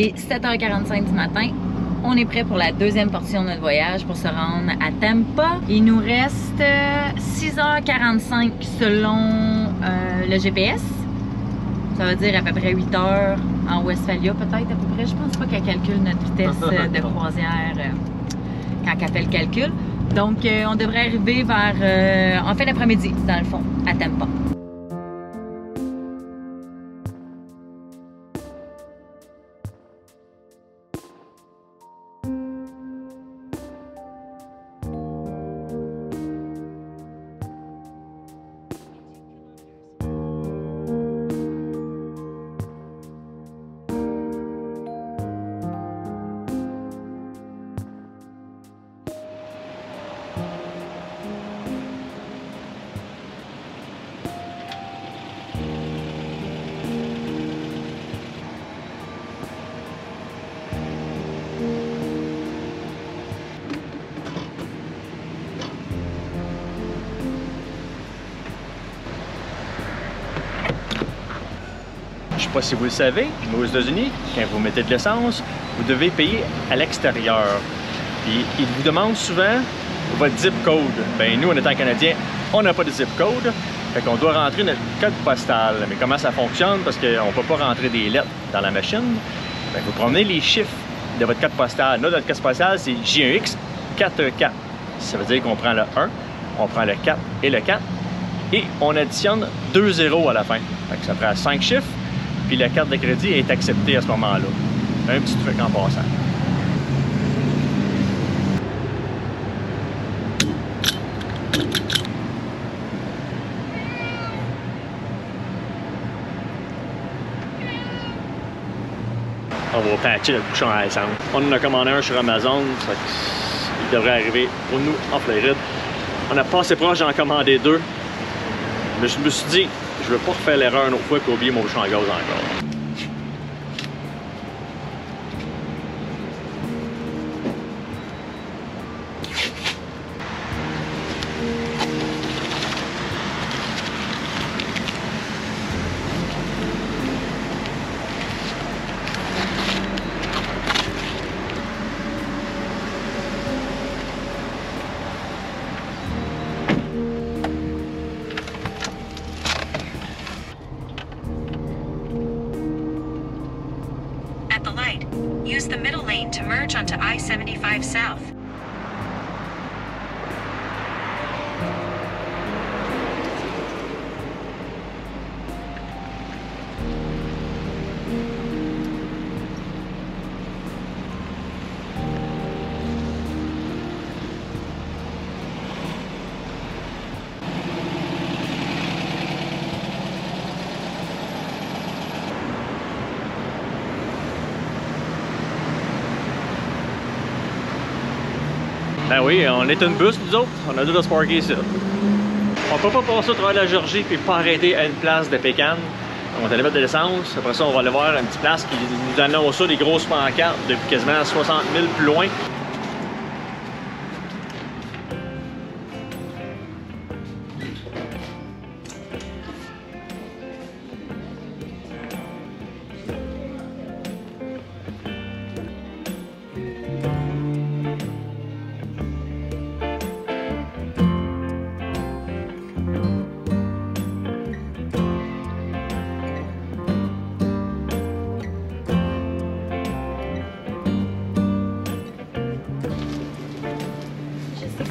Il est 7h45 du matin. On est prêt pour la deuxième portion de notre voyage pour se rendre à Tampa. Il nous reste 6h45 selon euh, le GPS. Ça veut dire à peu près 8 heures en Westphalia, peut-être à peu près. Je pense pas qu'elle calcule notre vitesse euh, de croisière euh, quand elle fait le calcul. Donc, euh, on devrait arriver vers euh, en fin d'après-midi, dans le fond, à Tampa. Sais pas si vous le savez, mais aux États-Unis, quand vous mettez de l'essence, vous devez payer à l'extérieur. Puis ils vous demandent souvent votre zip code. Ben nous, en étant Canadiens, on n'a pas de zip code. Fait qu'on doit rentrer notre code postal. Mais comment ça fonctionne? Parce qu'on ne peut pas rentrer des lettres dans la machine. Ben, vous prenez les chiffres de votre code postal. Nous, notre code postal, c'est J1X 414. Ça veut dire qu'on prend le 1, on prend le 4 et le 4 et on additionne 2 zéros à la fin. Fait que ça prend 5 chiffres, puis la carte de crédit est acceptée à ce moment-là. Un petit truc en passant. On va patcher le bouchon à essence. On en a commandé un sur Amazon, que il devrait arriver pour nous en Floride. On a passé proche d'en commander deux. Mais je me suis dit, je veux pas refaire l'erreur une autre fois et oublier mon bouchon à encore. Use the middle lane to merge onto I 75 South. Ben oui, on est une bus, nous autres. On a de se parker ici. On peut pas passer au travers de la Georgie puis pas arrêter à une place de Pécan. On va aller mettre de l'essence. Après ça, on va aller voir une petite place qui nous annonce ça, des grosses pancartes depuis quasiment 60 000 plus loin.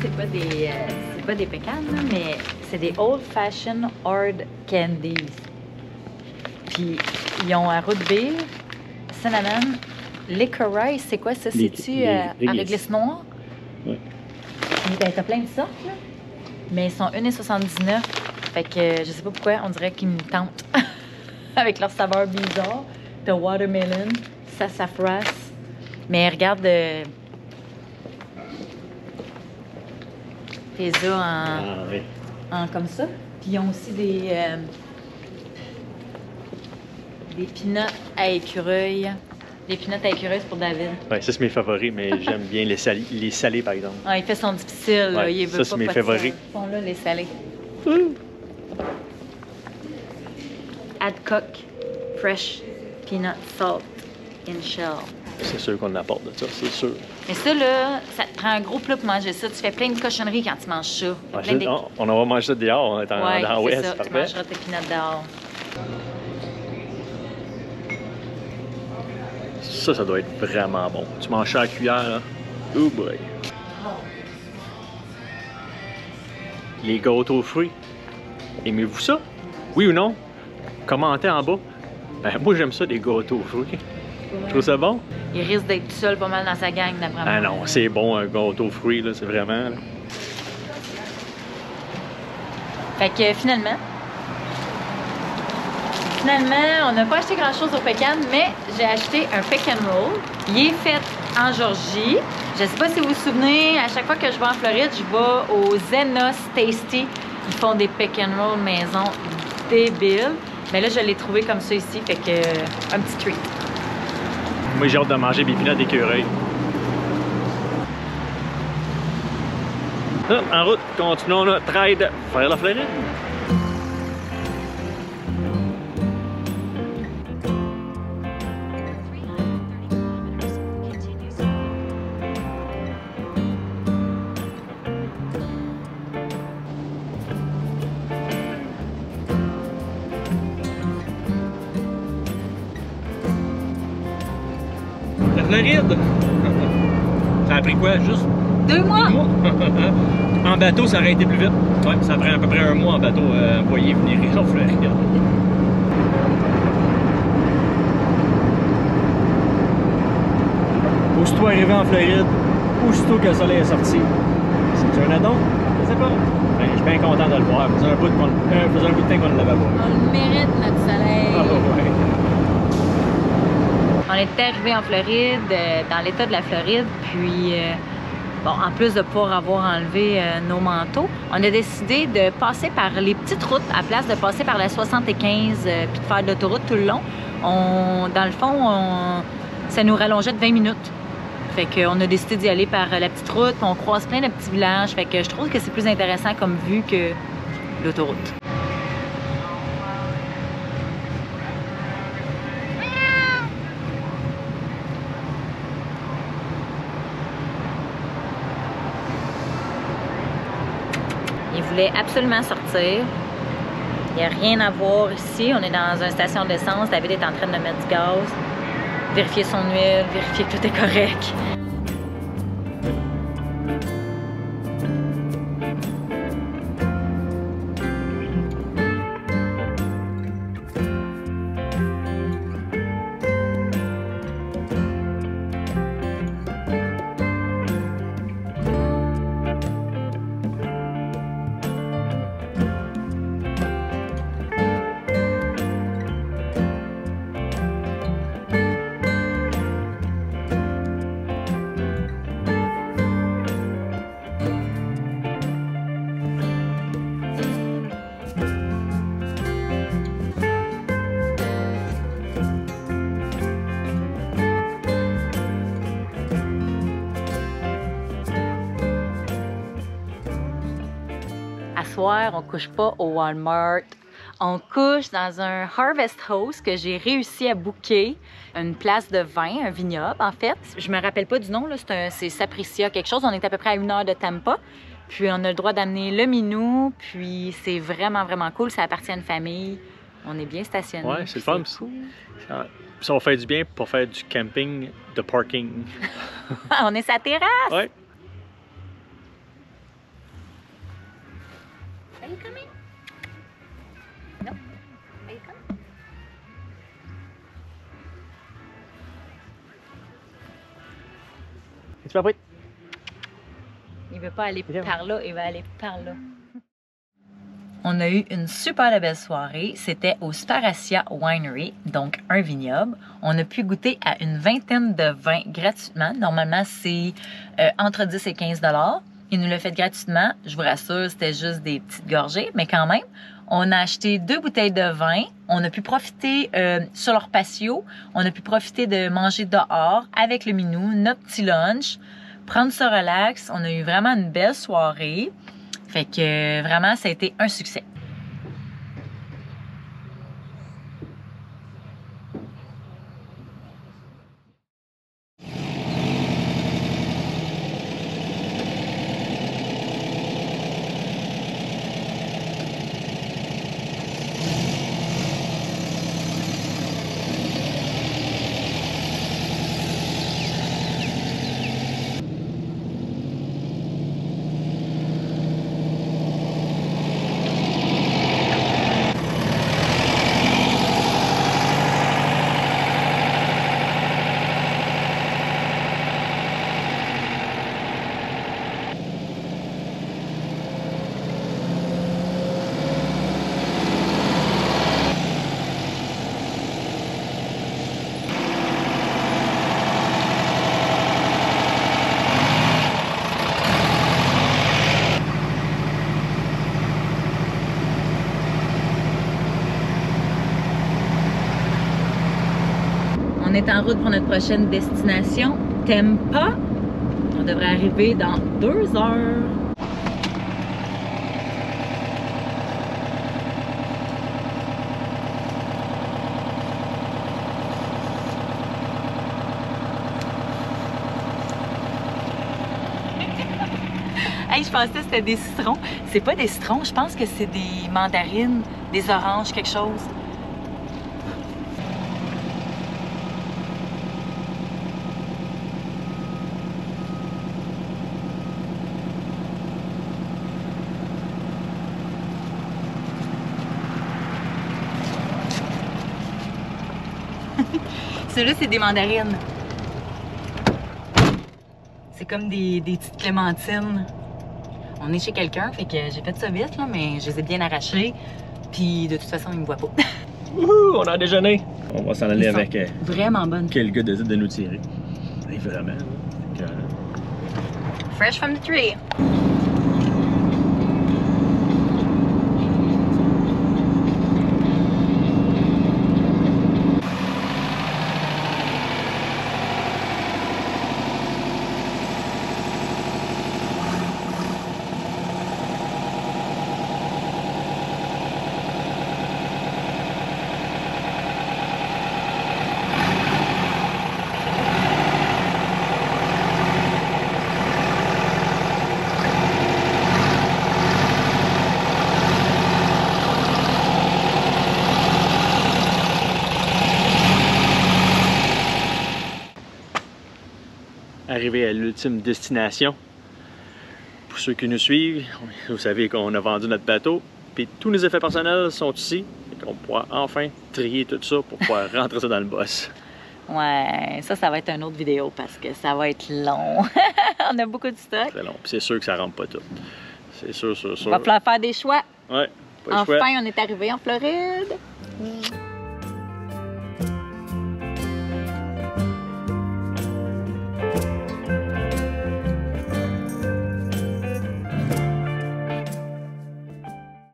C'est pas des, euh, c'est pas des pécanes, là, mais c'est des old fashioned hard candies. Puis ils ont un root beer, cinnamon, licorice, c'est quoi ça? C'est-tu euh, à réglisse. noire? Puis, ben, T'as plein de sortes, là. Mais ils sont 1,79. Fait que euh, je sais pas pourquoi, on dirait qu'ils me tentent. Avec leur saveur bizarre. T'as watermelon, sassafras. Mais regarde, euh, t'es en, Ah oui. en comme ça. Puis ils ont aussi des, euh, des peanuts à écureuil. Des peanuts à écureuil, c'est pour David. Ouais, ça c'est mes favoris, mais j'aime bien les salés, les salés par exemple. Ah, il fait son difficile, là. Ouais, il ça, c'est mes favoris. Ils sont là, les salés. Adcock, fresh, peanut, salt. in shell. C'est sûr qu'on apporte de ça, c'est sûr. Mais ça, là, ça te prend un gros plat pour manger ça. Tu fais plein de cochonneries quand tu manges ça. Ah, Plein je- d'é- on, on va manger ça dehors, on est en, Ouais, dans l'ouest, ça. Tu parfait. mangeras tes peanuts dehors. Ça, ça doit être vraiment bon. Tu manges ça à la cuillère, là. Oh boy. Les gâteaux aux fruits. Aimez-vous ça? Oui ou non? Commentez en bas. Ben, moi, j'aime ça, des gâteaux aux fruits. Je trouve ça bon? Il risque d'être tout seul pas mal dans sa gang, d'après moi. Ah non, c'est bon, un gâteau aux fruits, là, c'est vraiment... là. Fait que finalement, finalement, on n'a pas acheté grand chose au pecan, mais j'ai acheté un pecan roll. Il est fait en Georgie. Je sais pas si vous vous souvenez, à chaque fois que je vais en Floride, je vais au Zenos Tasty. Ils font des pecan roll maison débiles. Mais là, je l'ai trouvé comme ça ici, fait que un petit treat. Moi, j'ai hâte de manger mes peanuts d'écureuil. Ah, En route, continuons notre ride vers la Floride. Floride! Ça a pris quoi? Juste Deux mois! un mois? en bateau, ça aurait été plus vite. Ouais, ça prend à peu près un mois en bateau. Euh, voyez venir en Floride. Aussitôt arrivé en Floride, aussitôt que le soleil est sorti. C'est un addon? Je sais pas. Ben, je suis bien content de le voir. Ça faisait un bout de, qu'on- euh, faisait un bout de temps qu'on ne l'avait pas. On le mérite, notre soleil. Ah, ouais. On est arrivé en Floride, euh, dans l'État de la Floride, puis euh, bon, en plus de pouvoir avoir enlevé euh, nos manteaux, on a décidé de passer par les petites routes à place de passer par la 75 euh, puis de faire de l'autoroute tout le long. On, dans le fond, on- ça nous rallongeait de 20 minutes. Fait qu'on a décidé d'y aller par la petite route, on croise plein de petits villages. Fait que je trouve que c'est plus intéressant comme vue que l'autoroute. Absolument sortir. Il n'y a rien à voir ici. On est dans une station d'essence. David est en train de mettre du gaz, vérifier son huile, vérifier que tout est correct. Soir, on couche pas au Walmart. On couche dans un Harvest House que j'ai réussi à booker. Une place de vin, un vignoble, en fait. Je me rappelle pas du nom. C'est, Sapricia quelque chose. On est à peu près à une heure de Tampa. Puis on a le droit d'amener le minou. Puis c'est vraiment, vraiment cool. Ça appartient à une famille. On est bien stationné. Ouais, c'est le fun. cool. Ça, ça va faire du bien pour faire du camping de parking. on est sa terrasse. Ouais. Are you coming? No. Are you coming? Es-tu pas prête? Il veut pas aller par là, il va aller par là. On a eu une super belle soirée. C'était au Sparacia Winery, donc un vignoble. On a pu goûter à une vingtaine de vins gratuitement. Normalement, c'est euh, entre 10 et 15 dollars. Il nous l'a fait gratuitement. Je vous rassure, c'était juste des petites gorgées, mais quand même. On a acheté deux bouteilles de vin. On a pu profiter euh, sur leur patio. On a pu profiter de manger dehors avec le minou, notre petit lunch prendre ce relax. On a eu vraiment une belle soirée. Fait que vraiment, ça a été un succès. Est en route pour notre prochaine destination, Tempa. On devrait arriver dans deux heures. Hey, je pensais que c'était des citrons. C'est pas des citrons, je pense que c'est des mandarines, des oranges, quelque chose. Celui-là, c'est des mandarines. C'est comme des, des petites clémentines. On est chez quelqu'un, fait que j'ai fait ça vite, là, mais je les ai bien arrachées. Puis de toute façon, ils me voient pas. Wouhou, on a déjeuné. On va s'en aller Ils sont avec euh, Vraiment bonnes. quel gars décide de nous tirer. Et vraiment. que, Fresh from the tree. Arrivé à l'ultime destination. Pour ceux qui nous suivent, vous savez qu'on a vendu notre bateau, puis tous nos effets personnels sont ici, et qu'on pourra enfin trier tout ça pour pouvoir rentrer ça dans le boss. Ouais, ça, ça va être une autre vidéo parce que ça va être long. On a beaucoup de stock. Très long. Puis c'est sûr que ça rentre pas tout. C'est sûr, sûr, sûr. Il va falloir faire des choix. Ouais, pas le Enfin, choix. on est arrivé en Floride.